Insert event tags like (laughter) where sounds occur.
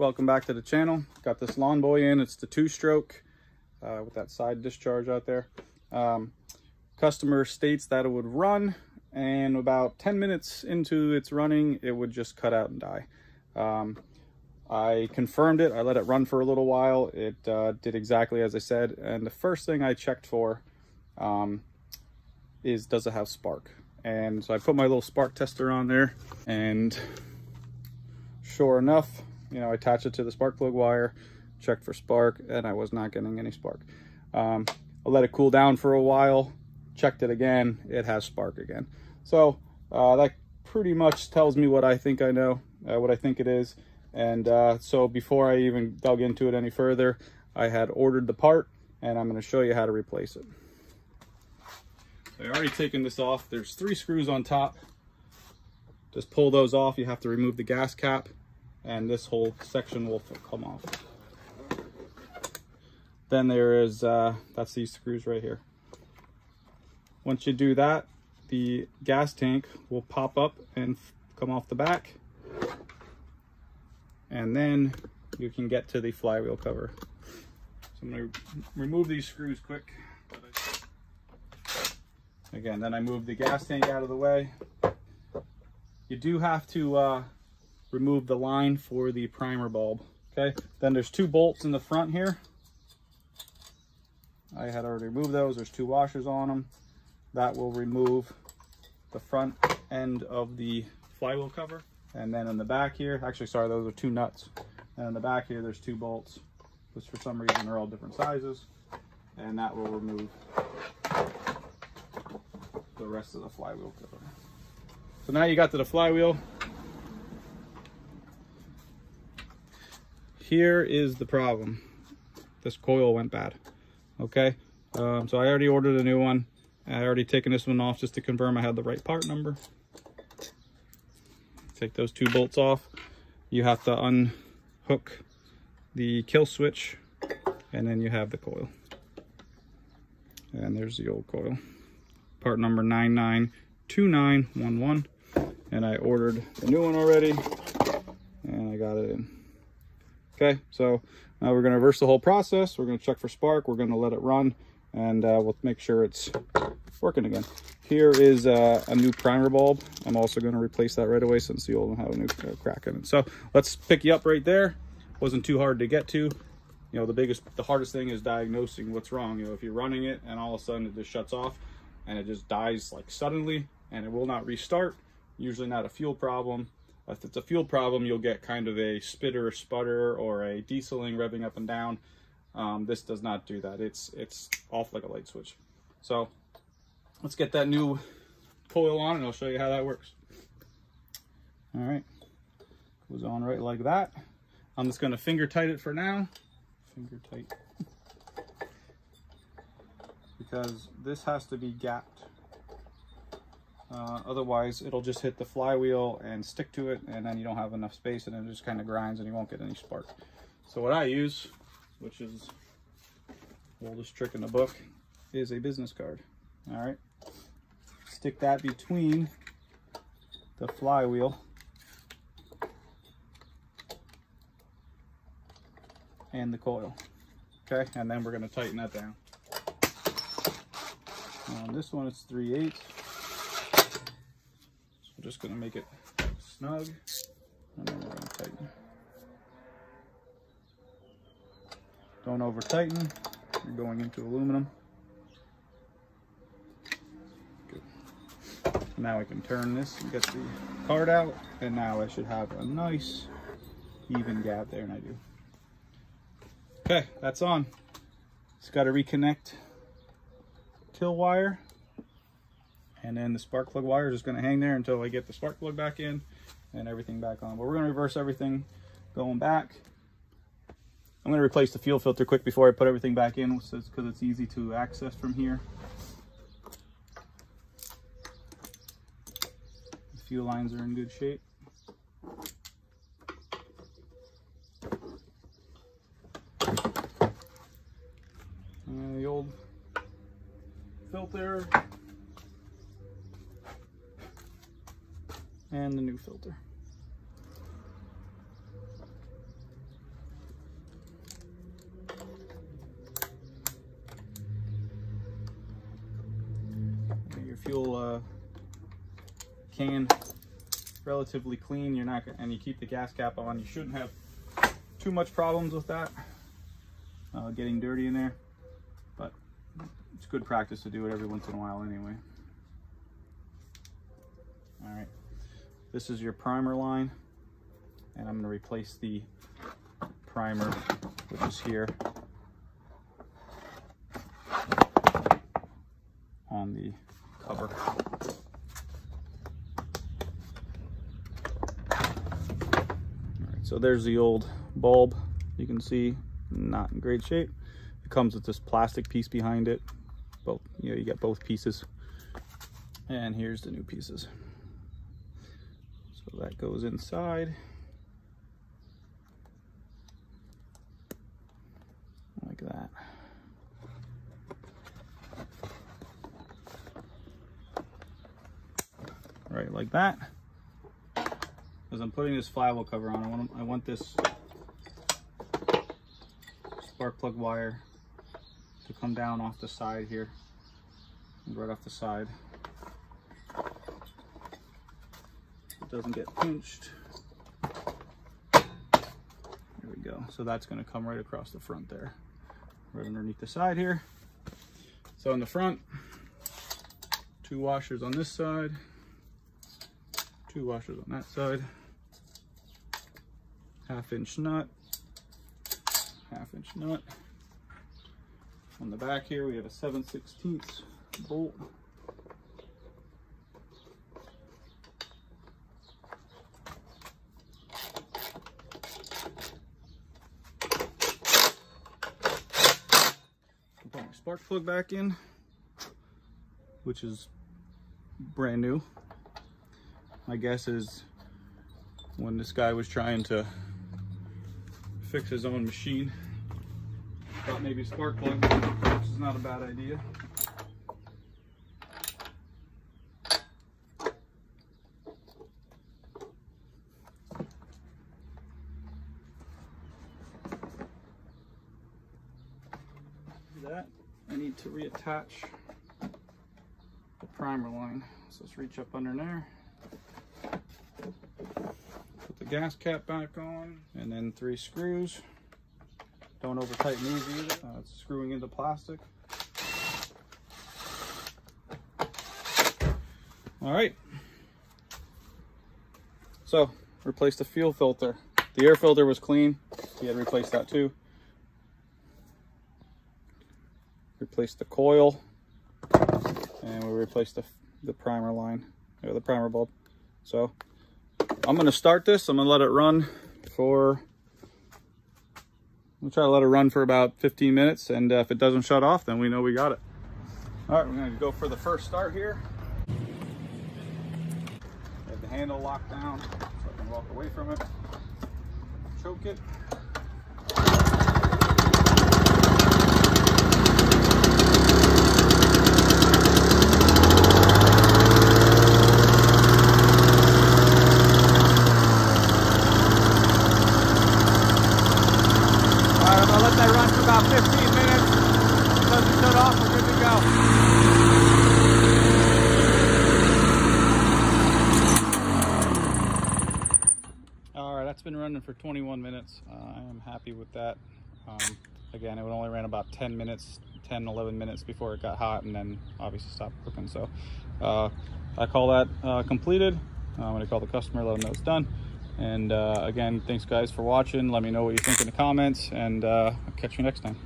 welcome back to the channel. Got this lawn boy in, it's the two stroke uh, with that side discharge out there. Um, customer states that it would run and about 10 minutes into its running, it would just cut out and die. Um, I confirmed it, I let it run for a little while. It uh, did exactly as I said. And the first thing I checked for um, is does it have spark? And so I put my little spark tester on there and sure enough, you know, I attached it to the spark plug wire, checked for spark, and I was not getting any spark. Um, I let it cool down for a while, checked it again, it has spark again. So uh, that pretty much tells me what I think I know, uh, what I think it is. And uh, so before I even dug into it any further, I had ordered the part and I'm gonna show you how to replace it. I already taken this off. There's three screws on top. Just pull those off. You have to remove the gas cap and this whole section will come off. Then there is, uh, that's these screws right here. Once you do that, the gas tank will pop up and come off the back. And then you can get to the flywheel cover. So I'm gonna remove these screws quick. Again, then I move the gas tank out of the way. You do have to uh, remove the line for the primer bulb. Okay, then there's two bolts in the front here. I had already removed those. There's two washers on them. That will remove the front end of the flywheel cover. And then in the back here, actually, sorry, those are two nuts. And in the back here, there's two bolts, which for some reason are all different sizes. And that will remove the rest of the flywheel cover. So now you got to the flywheel. Here is the problem. This coil went bad. Okay, um, so I already ordered a new one. I already taken this one off just to confirm I had the right part number. Take those two bolts off. You have to unhook the kill switch and then you have the coil. And there's the old coil. Part number 992911. And I ordered the new one already and I got it in. Okay, so now we're gonna reverse the whole process. We're gonna check for spark. We're gonna let it run and uh, we'll make sure it's working again. Here is uh, a new primer bulb. I'm also going to replace that right away since the old one had a new uh, crack in it. So let's pick you up right there. Wasn't too hard to get to. You know, the biggest, the hardest thing is diagnosing what's wrong. You know, if you're running it and all of a sudden it just shuts off and it just dies like suddenly and it will not restart, usually not a fuel problem. If it's a fuel problem, you'll get kind of a spitter sputter or a dieseling revving up and down. Um, this does not do that. It's it's off like a light switch. So let's get that new coil on and I'll show you how that works. All right, goes on right like that. I'm just gonna finger tight it for now. Finger tight. (laughs) because this has to be gapped. Uh, otherwise, it'll just hit the flywheel and stick to it, and then you don't have enough space, and it just kind of grinds, and you won't get any spark. So what I use which is the oldest trick in the book, is a business card. All right. Stick that between the flywheel and the coil. Okay, and then we're going to tighten that down. On this one, it's 3 8 So we're just going to make it snug, and then we're going to tighten. Don't over tighten. You're going into aluminum. Good. Now we can turn this and get the card out. And now I should have a nice even gap there, and I do. Okay, that's on. Just got to reconnect kill wire. And then the spark plug wire is just going to hang there until I get the spark plug back in and everything back on. But we're going to reverse everything going back. I'm going to replace the fuel filter quick before I put everything back in because it's easy to access from here. The fuel lines are in good shape. and the new filter. Your fuel uh, can relatively clean. You're not and you keep the gas cap on. You shouldn't have too much problems with that uh, getting dirty in there, but it's good practice to do it every once in a while anyway. All right this is your primer line, and I'm going to replace the primer, which is here on the cover. so there's the old bulb. You can see not in great shape. It comes with this plastic piece behind it. Both, you know, you get both pieces. And here's the new pieces. So that goes inside. Like that. Right, like that. As I'm putting this flywheel cover on, I want, I want this spark plug wire to come down off the side here, right off the side. It doesn't get pinched. There we go. So that's going to come right across the front there, right underneath the side here. So in the front, two washers on this side, two washers on that side half inch nut, half inch nut. On the back here, we have a 7 16 bolt. Spark plug back in, which is brand new. My guess is when this guy was trying to fix his own machine. Thought maybe spark plug, which is not a bad idea. that, I need to reattach the primer line. So let's reach up under there Put the gas cap back on and then three screws. Don't over tighten these either. Uh, it's screwing into plastic. All right. So replace the fuel filter. The air filter was clean. We had to replace that too. Replace the coil and we replaced the, the primer line or the primer bulb. So I'm going to start this. I'm going to let it run for, we'll try to let it run for about 15 minutes. And uh, if it doesn't shut off, then we know we got it. All right, we're going to go for the first start here. Have the handle locked down so I can walk away from it. Choke it. That's been running for 21 minutes. Uh, I am happy with that. Um, again, it only ran about 10 minutes, 10, 11 minutes before it got hot and then obviously stopped cooking. So uh, I call that uh, completed. I'm gonna call the customer, let them know it's done. And uh, again, thanks guys for watching. Let me know what you think in the comments and uh, I'll catch you next time.